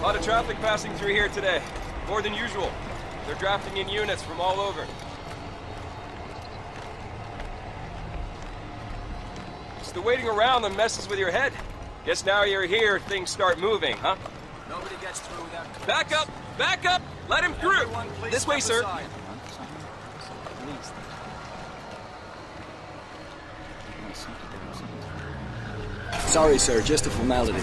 A lot of traffic passing through here today. More than usual. They're drafting in units from all over. It's the waiting around that messes with your head. Guess now you're here, things start moving, huh? Nobody gets through without... Back up! Back up! Let him through! Everyone, This way, sir. aside. Sorry, sir, just a formality.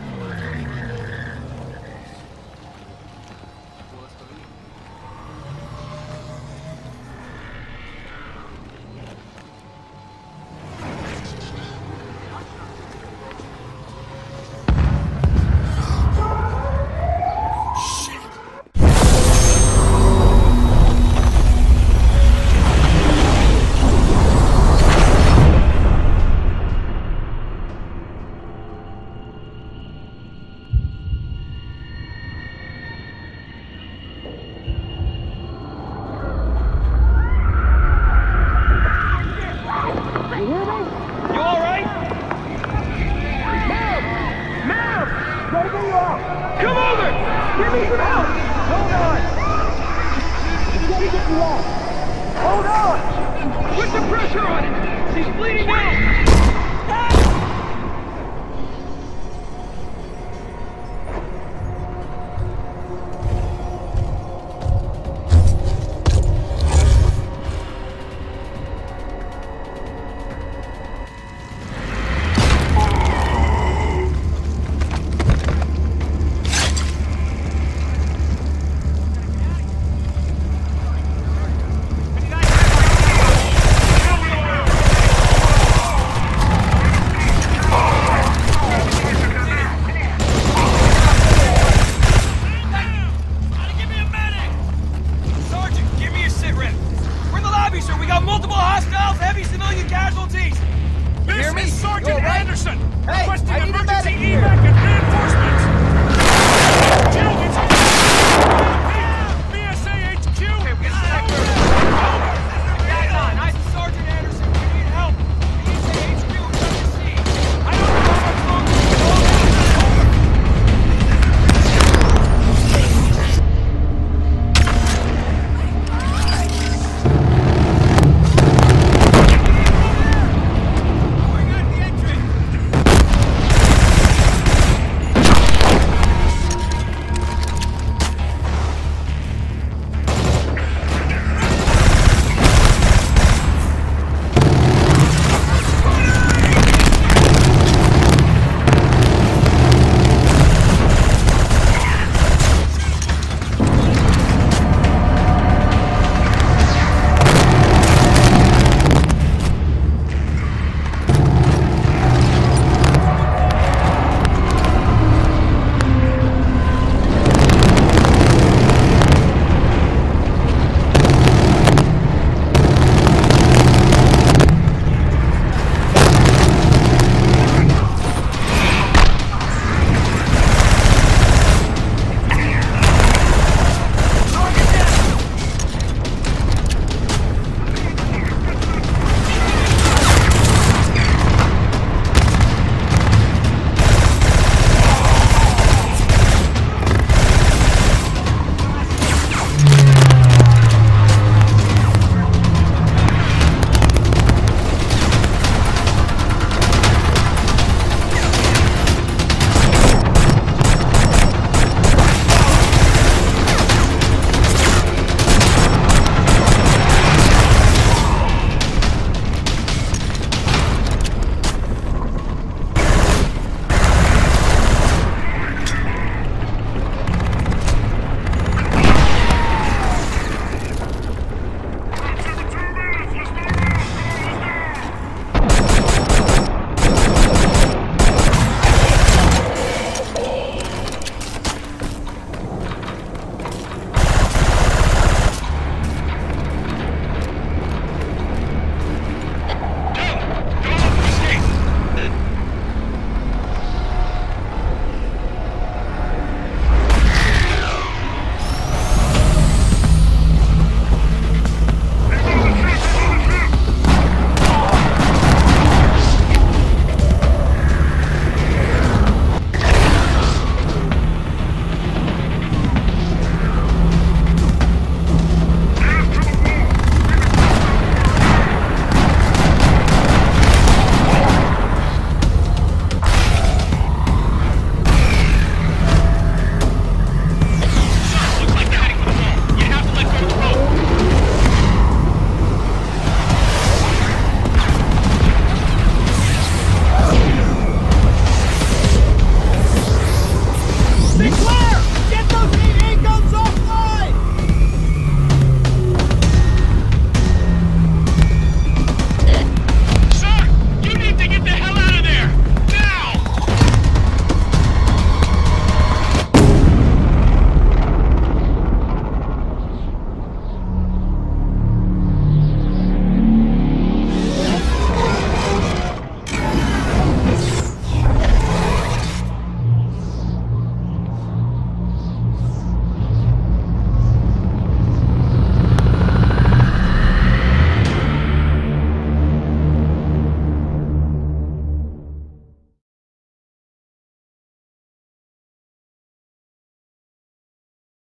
it! She's bleeding out! Multiple hostiles, heavy civilian casualties! This you hear me? is Sergeant right. Anderson! Hey, requesting emergency evac and reinforcements!